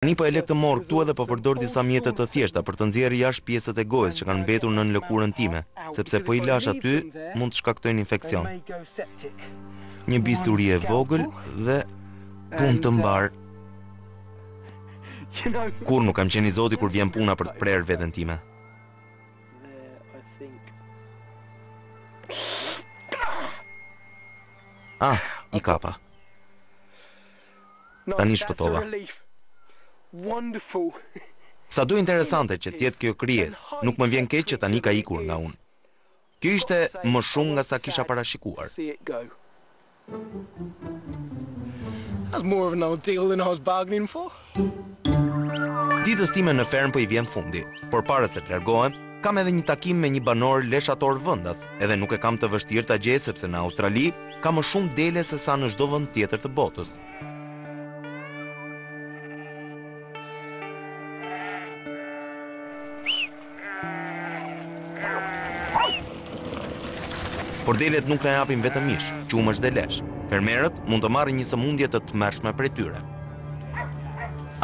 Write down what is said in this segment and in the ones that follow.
Tani po e lë këtë morr këtu edhe po përdor disa mjete të thjeshta për të nxjerrë jashtë pjesët e gojës që kanë mbetur nën lëkurën time, sepse po i lash aty mund të shkaktojnë infeksion. Një bisturi e vogël dhe punë të mbarë. Kurrë nuk kam qenë i zoti kur vjen puna për të prerë veten time. Ah, i kapa. Tani shpëtova. Sado interesante që të jetë kjo krijesë, nuk më vjen keq që tani ka ikur nga unë. Kjo ishte më shumë nga sa kisha parashikuar. Ditës time në fermë po i vjen fundi, por para se të largohem, kam edhe një takim me një banor leshator vendas, edhe nuk e kam të vështirë ta gjej sepse në Australi, ka më shumë dele se sa në çdo vend tjetër të botës. Por delet nuk na japin vetëm mish, qumësh dhe lesh. Fermerët mund të marrin një sëmundje të tmerrshme prej tyre.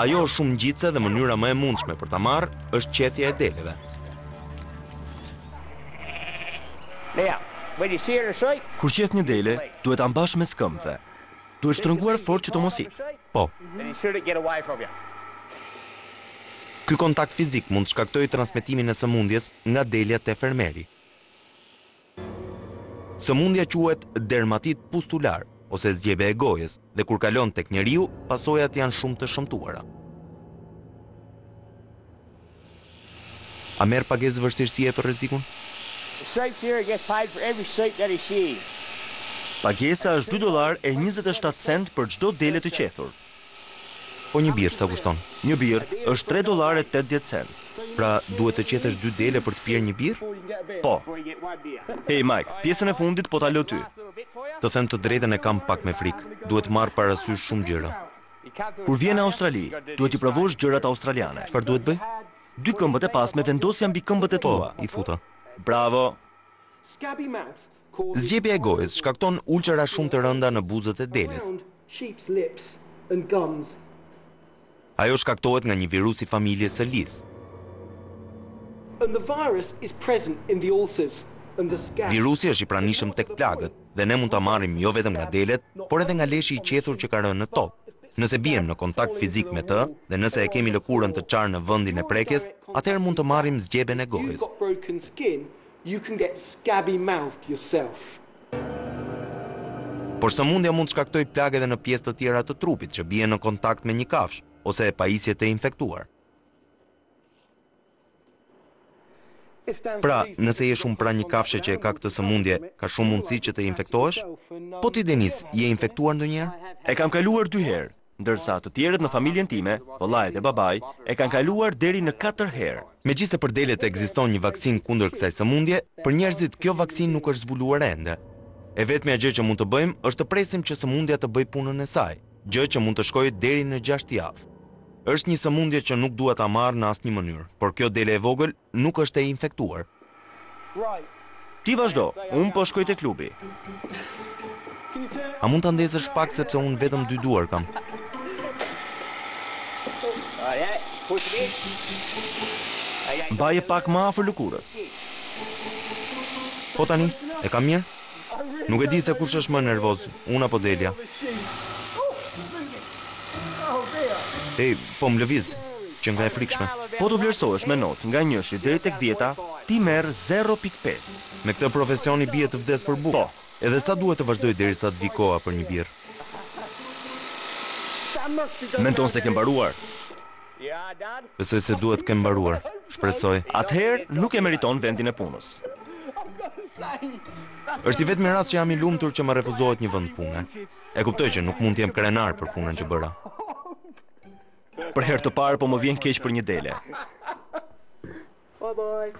Ajo është shumë ngjitëse dhe mënyra më e mundshme për ta marrë është qethja e deleve. Kur qeth një dele, duhet ta mbash mes këmbëve. Duhet shtrënguar fort që të mos ikë. Po. Ky kontakt fizik mund të shkaktojë transmetimin e sëmundjes nga delja te fermeri. Sëmundja quhet dermatit pustular ose zgjebe e gojës dhe kur kalon tek njeriu, pasojat janë shumë të shëmtuara. A merr pagesë vështirësie për rrezikun? Pagesa është dy dollarë e njëzet e shtatë cent për çdo dele të qethur. Po një birrë sa kushton? Një birrë është tre dollarë e tetëdhjetë cent. Pra, duhet të qethësh dy dele për të pirë një birrë? Po. Hej, Mike, pjesën e fundit po ta lë ty. Të them të drejtën e kam pak me frikë. Duhet marrë parasysh shumë gjëra. Kur vjen në Australi, duhet t'i provosh gjërat australiane. Çfarë duhet të bëj? Dy këmbët e pasme vendosja mbi këmbët e tua. Po, i futa. Bravo! Zgjebja e gojës shkakton ulçera shumë të rënda në buzët e deles. Ajo shkaktohet nga një virus i familjes së lisë. Virusi është i pranishëm tek plagët. dhe ne mund ta marrim jo vetëm nga delet, por edhe nga leshi i qethur që ka rënë në tokë. Nëse biem në kontakt fizik me të dhe nëse e kemi lëkurën të çarë në vendin e prekjes, atëherë mund të marrim zgjeben e gojës. Por sëmundja mund të shkaktojë plagë edhe në pjesë të tjera të trupit që bien në kontakt me një kafshë ose pajisje të infektuar. Pra, nëse je shumë pranë një kafshe që e ka këtë sëmundje, ka shumë mundësi që të infektohesh? Po ti Denis, je infektuar ndonjëherë? E kam kaluar dy herë, ndërsa të tjerët në familjen time, vëllai dhe babai, e kanë kaluar deri në katër herë. Megjithëse për delet ekziston një vaksinë kundër kësaj sëmundje, për njerëzit kjo vaksinë nuk është zbuluar ende. E vetmja gjë që mund të bëjmë është të presim që sëmundja të bëjë punën e saj. gjë që mund të shkojë deri në gjashtë javë. Është një sëmundje që nuk dua ta marr në asnjë mënyrë, por kjo dele e vogël nuk është e infektuar. Ti vazhdo, unë po shkoj te klubi. A mund ta ndezësh pak sepse unë vetëm dy duar kam? Mbaje pak më afër lëkurës. Po tani, e kam mirë? Nuk e di se kush është më nervoz, unë apo delja. Ej, po më lëviz, qenka e frikshme. Po të vlerësoj me notë nga njëshi deri tek dhjeta, ti merr zero pikë pesë. Me këtë profesion i bie të vdes për bukë. Po. Edhe sa duhet të vazhdoj derisa të vijë koha për një birrë? Mendon se ke mbaruar? Besoj se duhet të kem mbaruar. Shpresoj. Atëherë nuk e meriton vendin e punës. Është i vetmi rast që jam i lumtur që më refuzohet një vend pune. E kuptoj që nuk mund të jem krenar për punën që bëra. Për herë të parë po më vjen keq për një dele. Bye bye.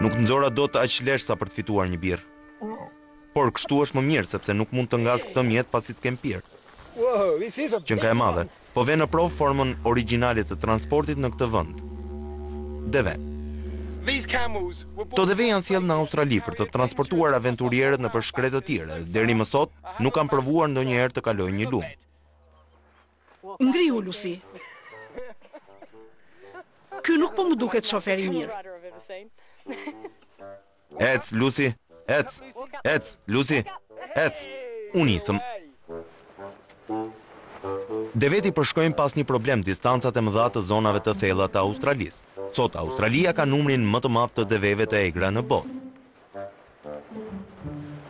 Nuk nxora dot aq lesh sa për të fituar një birrë. Por kështu është më mirë sepse nuk mund të ngas këtë mjet pasi të kem pirë. Qenka e madhe, po vë në provë formën origjinale të transportit në këtë vend. Deve. Këto deve janë sjellë në Australi për të transportuar aventurierët nëpër shkretëtirë deri më sot nuk kanë provuar ndonjëherë të kalojnë një lumë. Ngrihu, Lucy. Ky nuk po më duket shofer i mirë. Ec, Lucy, ec, ec, Lucy, ec, u nisëm. Devetë përshkojnë pa asnjë problem distancat e mëdha të zonave të thella të Australisë. Sot Australia ka numrin më të madh të deveve të egra në botë.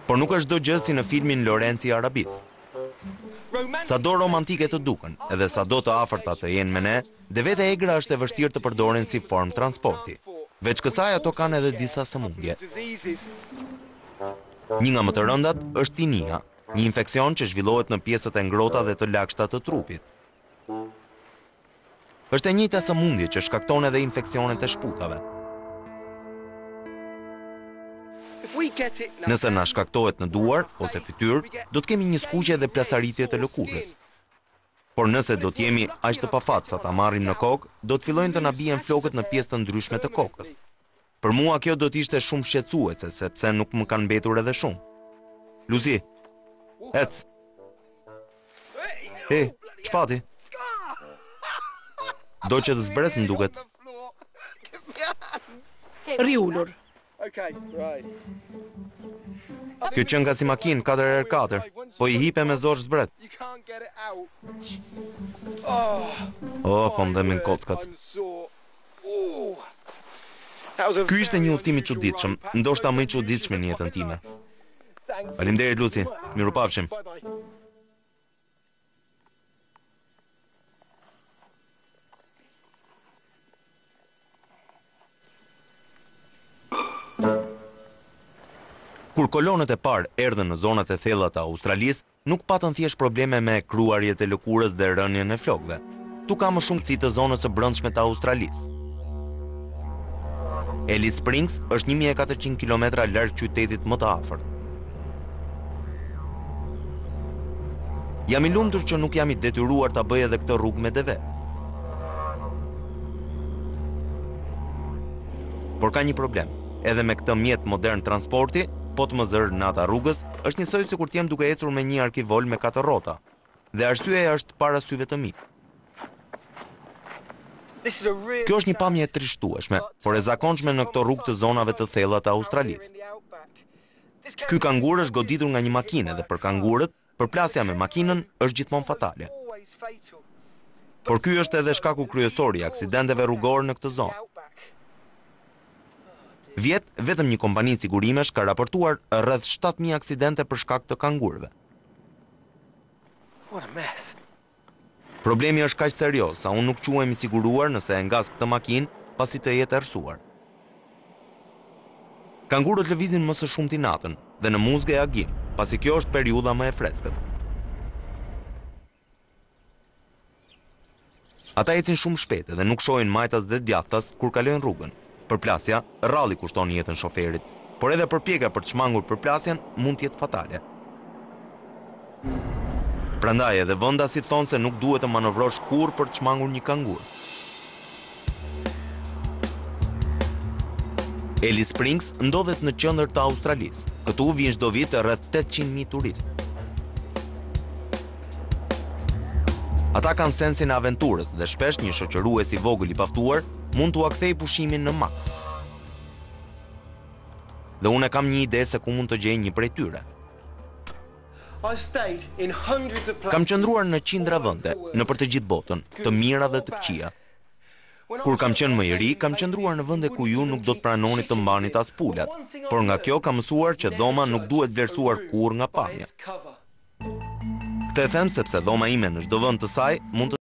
Por nuk është çdo gjë si në filmin Lorenci i Arabisë. Sado romantike të duken, edhe sado të afërta të jenë me ne, devetë e egra është e vështirë të përdoren si formë transporti. Veç kësaj ato kanë edhe disa sëmundje. Një nga më të rëndat është tinia, një infeksion që zhvillohet në pjesët e ngrohta dhe të lagështa të trupit. Është e njëjta sëmundje që shkakton edhe infeksionet e shputave. Nëse na shkaktohet në duar ose fytyrë, do të kemi një skuqje dhe plasaritje të lëkurës. Por nëse do të jemi aq të pafatë sa ta marrim në kokë, do të fillojnë të na bien flokët në pjesë të ndryshme të kokës. Për mua kjo do të ishte shumë shqetësuese, sepse nuk më kanë mbetur edhe shumë. Lusi, ec! E, ç'pati? Do që të zbres më duket. Rri ulur. Kjo qenka si makinë 4x4, po i hipe me zor zbret. Oh, po më dhembin kockat. Ky ishte një udhëtim i çuditshëm, ndoshta më i çuditshmi në jetën time. Faleminderit Lucy, mirupafshim. Kur kolonët e parë erdhën në zonat e thella të Australisë, Nuk patën thjesht probleme me kruarjet e lëkurës dhe rënien e flokëve. Tu ka më shumë kësi të zonës së brendshme të Australisë. Alice Springs është një mijë e katërqind kilometra larg qytetit më të afërt. Jam i lumtur që nuk jam i detyruar ta bëj edhe këtë rrugë me deve. Por ka një problem, edhe me këtë mjet modern transporti, po të më zërë nata rrugës, Është njësoj sikur të jem duke ecur me një arkivol me katër rrota. Dhe arsyeja është para syve të mi. Kjo është një pamje e trishtueshme, por e zakonshme në këto rrugë të zonave të thella të Australisë. Ky kangur është goditur nga një makine dhe për kangurët, përplasja me makinën është gjithmonë fatale. Por ky është edhe shkaku kryesor i aksidenteve rrugore në këtë zonë. vjet, vetëm një kompani sigurimesh ka raportuar rreth shtatë mijë aksidente për shkak të kangurëve. Problemi është kaq serioz sa unë nuk quhem i siguruar nëse e ngas këtë makinë pasi të jetë errësuar. Kangurët lëvizin më së shumti natën dhe në muzg e agim, pasi kjo është periudha më e freskët. Ata ecin shumë shpejt dhe nuk shohin majtas dhe djathtas kur kalojnë rrugën. Përplasja rrallë i kushton jetën shoferit, por edhe përpjekja për të shmangur përplasjen mund të jetë fatale. Prandaj edhe vendasit thonë se nuk duhet të manovrosh kurrë për të shmangur një kangur. Alice Springs ndodhet në qendër të Australisë. Këtu vijnë çdo vit rreth tetëqind mijë turistë. Ata kanë sensin e aventurës dhe shpesh një shoqërues i vogël i paftuar mund t'ua kthejë pushimin në makth. Dhe unë e kam një ide se ku mund të gjej një prej tyre. Kam qëndruar në qindra vende, nëpër të gjithë botën, të mira dhe të këqija. Kur kam qenë më i ri, kam qëndruar në vende ku ju nuk do të pranonit të mbanit as pulat, por nga kjo kam mësuar që dhoma nuk duhet vlerësuar kurrë nga pamja. Këtë e them sepse dhoma ime në çdo vend të saj mund të.